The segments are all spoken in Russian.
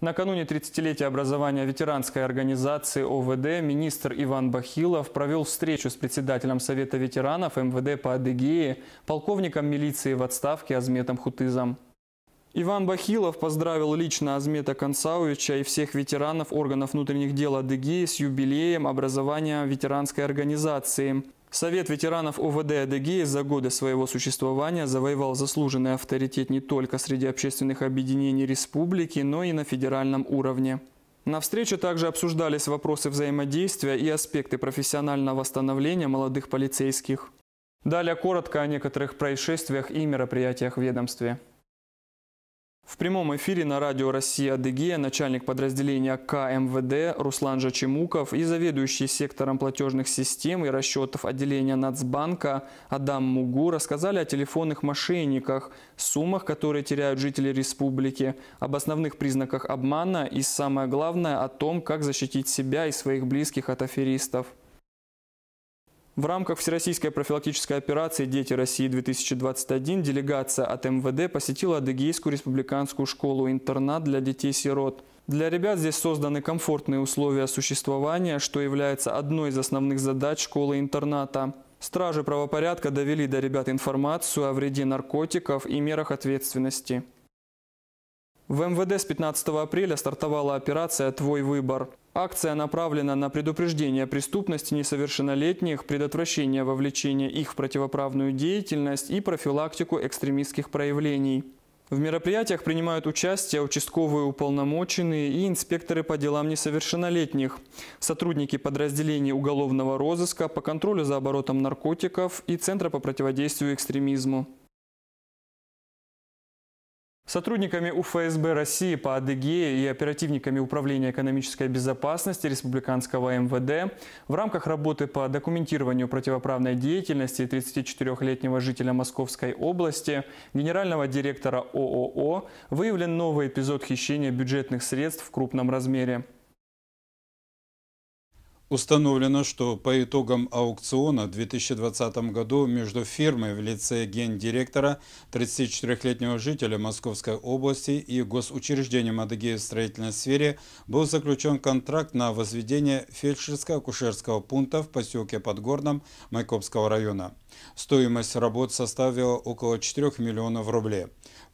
Накануне 30-летия образования ветеранской организации ОВД министр Иван Бахилов провел встречу с председателем Совета ветеранов МВД по Адыгее, полковником милиции в отставке Азметом Хутызом. Иван Бахилов поздравил лично Азмета Консауевича и всех ветеранов органов внутренних дел Адыгеи с юбилеем образования ветеранской организации. Совет ветеранов ОВД Адыгеи за годы своего существования завоевал заслуженный авторитет не только среди общественных объединений республики, но и на федеральном уровне. На встрече также обсуждались вопросы взаимодействия и аспекты профессионального восстановления молодых полицейских. Далее коротко о некоторых происшествиях и мероприятиях в ведомстве. В прямом эфире на радио «Россия Адыгея» начальник подразделения КМВД Руслан Жачемуков и заведующий сектором платежных систем и расчетов отделения Нацбанка Адам Мугу рассказали о телефонных мошенниках, суммах, которые теряют жители республики, об основных признаках обмана и, самое главное, о том, как защитить себя и своих близких от аферистов. В рамках Всероссийской профилактической операции «Дети России-2021» делегация от МВД посетила Адыгейскую республиканскую школу-интернат для детей-сирот. Для ребят здесь созданы комфортные условия существования, что является одной из основных задач школы-интерната. Стражи правопорядка довели до ребят информацию о вреде наркотиков и мерах ответственности. В МВД с 15 апреля стартовала операция «Твой выбор». Акция направлена на предупреждение преступности несовершеннолетних, предотвращение вовлечения их в противоправную деятельность и профилактику экстремистских проявлений. В мероприятиях принимают участие участковые уполномоченные и инспекторы по делам несовершеннолетних, сотрудники подразделений уголовного розыска по контролю за оборотом наркотиков и Центра по противодействию экстремизму. Сотрудниками УФСБ России по Адыгее и оперативниками Управления экономической безопасности Республиканского МВД в рамках работы по документированию противоправной деятельности 34-летнего жителя Московской области, генерального директора ООО, выявлен новый эпизод хищения бюджетных средств в крупном размере. Установлено, что по итогам аукциона в 2020 году между фирмой в лице гендиректора 34-летнего жителя Московской области и госучреждением Адыгеи в строительной сфере был заключен контракт на возведение фельдшерско-акушерского пункта в поселке Подгорном Майкопского района. Стоимость работ составила около 4 миллионов рублей.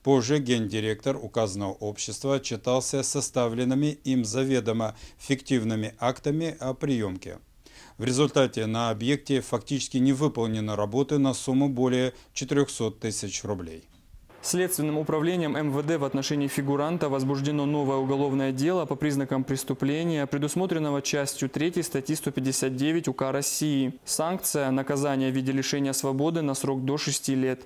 Позже гендиректор указанного общества отчитался составленными им заведомо фиктивными актами о приемке. В результате на объекте фактически не выполнены работы на сумму более 400 тысяч рублей. Следственным управлением МВД в отношении фигуранта возбуждено новое уголовное дело по признакам преступления, предусмотренного частью 3 статьи 159 УК России. Санкция – наказание в виде лишения свободы на срок до 6 лет.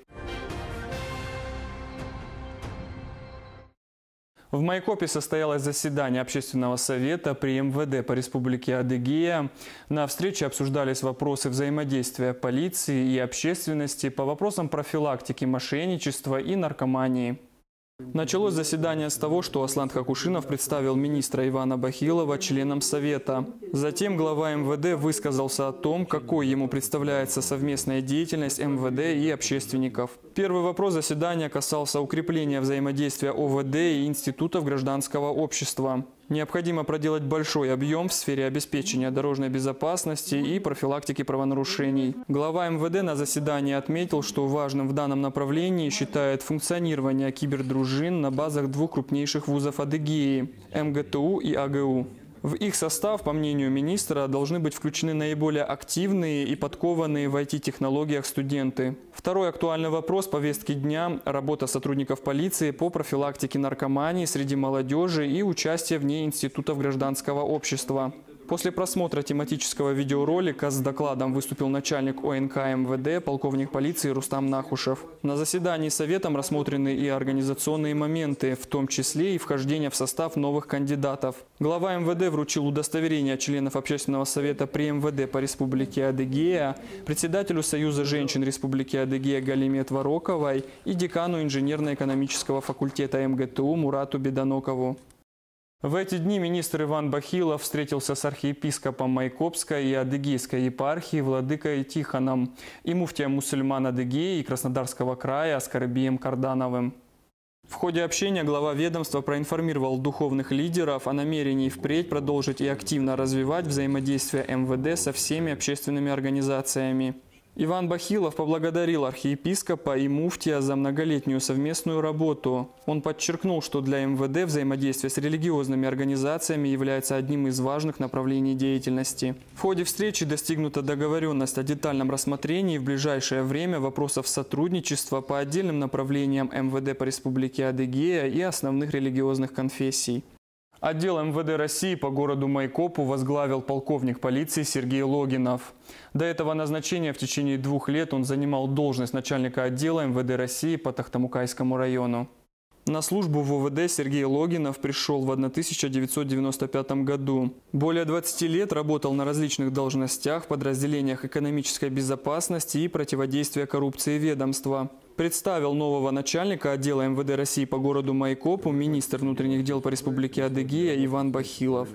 В Майкопе состоялось заседание общественного совета при МВД по республике Адыгея. На встрече обсуждались вопросы взаимодействия полиции и общественности по вопросам профилактики мошенничества и наркомании. Началось заседание с того, что Аслан Хакушинов представил министра Ивана Бахилова членам Совета. Затем глава МВД высказался о том, какой ему представляется совместная деятельность МВД и общественников. Первый вопрос заседания касался укрепления взаимодействия ОВД и институтов гражданского общества. Необходимо проделать большой объем в сфере обеспечения дорожной безопасности и профилактики правонарушений. Глава МВД на заседании отметил, что важным в данном направлении считает функционирование кибердружин на базах двух крупнейших вузов Адыгеи – МГТУ и АГУ. В их состав, по мнению министра, должны быть включены наиболее активные и подкованные в IT-технологиях студенты. Второй актуальный вопрос повестки дня – работа сотрудников полиции по профилактике наркомании среди молодежи и участие в ней институтов гражданского общества. После просмотра тематического видеоролика с докладом выступил начальник ОНК МВД, полковник полиции Рустам Нахушев. На заседании Советом рассмотрены и организационные моменты, в том числе и вхождение в состав новых кандидатов. Глава МВД вручил удостоверение членов Общественного совета при МВД по Республике Адыгея, председателю Союза женщин Республики Адыгея Галиме Твороковой и декану инженерно-экономического факультета МГТУ Мурату Беданокову. В эти дни министр Иван Бахилов встретился с архиепископом Майкопской и Адыгейской епархии Владыкой Тихоном и муфтием мусульман Адыгеи и Краснодарского края Аскарбием Кардановым. В ходе общения глава ведомства проинформировал духовных лидеров о намерении впредь продолжить и активно развивать взаимодействие МВД со всеми общественными организациями. Иван Бахилов поблагодарил архиепископа и муфтия за многолетнюю совместную работу. Он подчеркнул, что для МВД взаимодействие с религиозными организациями является одним из важных направлений деятельности. В ходе встречи достигнута договоренность о детальном рассмотрении в ближайшее время вопросов сотрудничества по отдельным направлениям МВД по Республике Адыгея и основных религиозных конфессий. Отдел МВД России по городу Майкопу возглавил полковник полиции Сергей Логинов. До этого назначения в течение двух лет он занимал должность начальника отдела МВД России по Тахтамукайскому району. На службу в ОВД Сергей Логинов пришел в 1995 году. Более 20 лет работал на различных должностях в подразделениях экономической безопасности и противодействия коррупции ведомства. Представил нового начальника отдела МВД России по городу Майкопу министр внутренних дел по республике Адыгея Иван Бахилов.